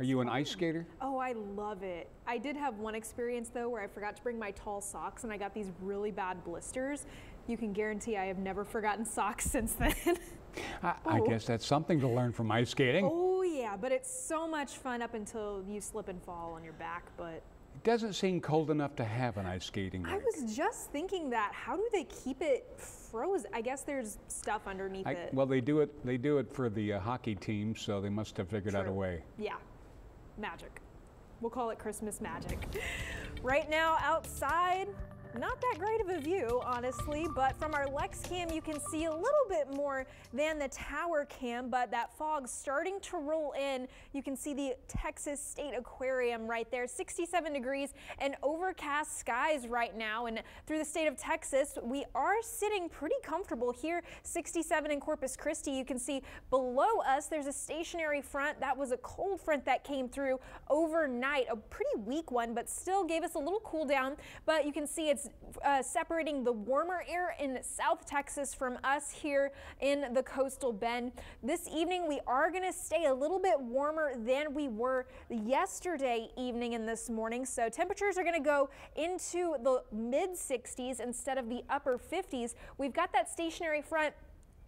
Are you an ice skater? Oh, I love it. I did have one experience though where I forgot to bring my tall socks and I got these really bad blisters. You can guarantee I have never forgotten socks since then. I, I guess that's something to learn from ice skating. oh yeah, but it's so much fun up until you slip and fall on your back, but It doesn't seem cold enough to have an ice skating I was just thinking that. How do they keep it frozen? I guess there's stuff underneath I- it. well, they do it. They do it for the uh, hockey team, so they must have figured out a True. way. Yeah, magic. We'll call it Christmas magic. right now, outside, not that great of a view, honestly, but from our Lex cam, you can see a little bit more than the tower cam, but that fog starting to roll in. You can see the Texas State Aquarium right there, 67 degrees and overcast skies right now. And through the state of Texas, we are sitting pretty comfortable here, 67 in Corpus Christi. You can see below us, there's a stationary front. That was a cold front that came through overnight, a pretty weak one, but still gave us a little cool down. But you can see it's uh, separating the warmer air in South Texas from us here in the coastal bend. This evening, we are going to stay a little bit warmer than we were yesterday evening and this morning. So temperatures are going to go into the mid 60s instead of the upper 50s. We've got that stationary front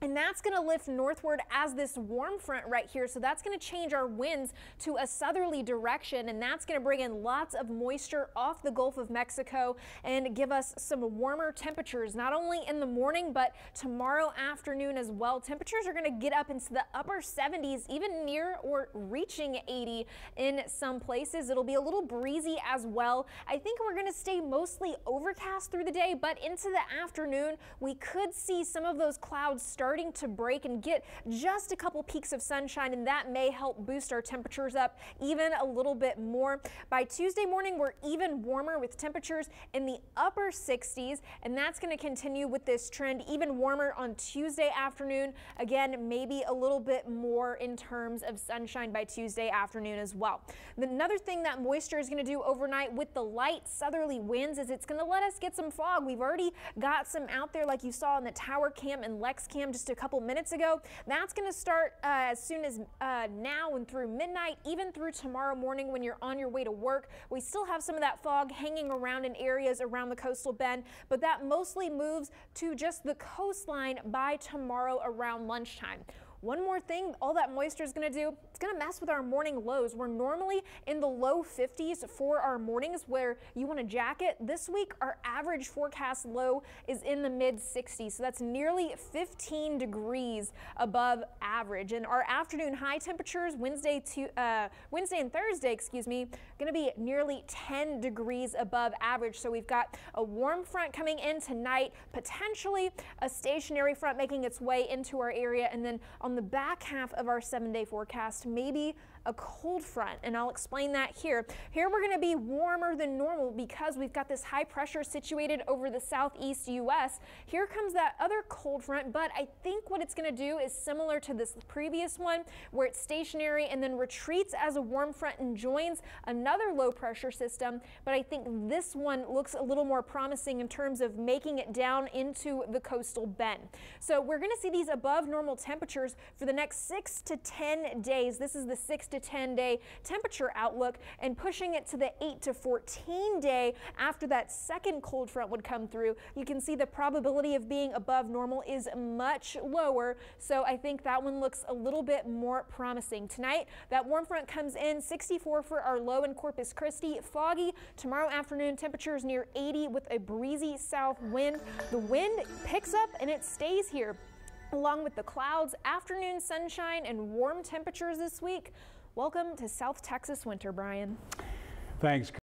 and that's going to lift northward as this warm front right here. So that's going to change our winds to a southerly direction. And that's going to bring in lots of moisture off the Gulf of Mexico and give us some warmer temperatures, not only in the morning, but tomorrow afternoon as well. Temperatures are going to get up into the upper 70s, even near or reaching 80 in some places. It'll be a little breezy as well. I think we're going to stay mostly overcast through the day, but into the afternoon, we could see some of those clouds starting to break and get just a couple peaks of sunshine, and that may help boost our temperatures up even a little bit more. By Tuesday morning, we're even warmer with temperatures in the upper 60s, and that's going to continue with this trend even warmer on Tuesday afternoon. Again, maybe a little bit more in terms of sunshine by Tuesday afternoon as well. Another thing that moisture is going to do overnight with the light southerly winds is it's going to let us get some fog. We've already got some out there like you saw in the tower cam and Lex cam just a couple minutes ago. That's going to start uh, as soon as uh, now and through midnight, even through tomorrow morning when you're on your way to work. We still have some of that fog hanging around in areas around the coastal bend, but that mostly moves to just the coastline by tomorrow around lunchtime. One more thing, all that moisture is going to do, it's going to mess with our morning lows. We're normally in the low 50s for our mornings where you want a jacket. This week, our average forecast low is in the mid 60s. So that's nearly 15 degrees above average. And our afternoon high temperatures, Wednesday to uh, Wednesday and Thursday, excuse me, going to be nearly 10 degrees above average. So we've got a warm front coming in tonight, potentially a stationary front making its way into our area. And then on the back half of our seven day forecast, maybe a cold front. And I'll explain that here. Here we're going to be warmer than normal because we've got this high pressure situated over the southeast U.S. Here comes that other cold front, but I think what it's going to do is similar to this previous one where it's stationary and then retreats as a warm front and joins another low pressure system. But I think this one looks a little more promising in terms of making it down into the coastal bend. So we're going to see these above normal temperatures for the next six to 10 days. This is the six to 10 day temperature outlook and pushing it to the 8 to 14 day after that second cold front would come through. You can see the probability of being above normal is much lower. So I think that one looks a little bit more promising. Tonight, that warm front comes in 64 for our low in Corpus Christi, foggy. Tomorrow afternoon, temperatures near 80 with a breezy south wind. The wind picks up and it stays here along with the clouds, afternoon sunshine, and warm temperatures this week. Welcome to South Texas winter, Brian. Thanks.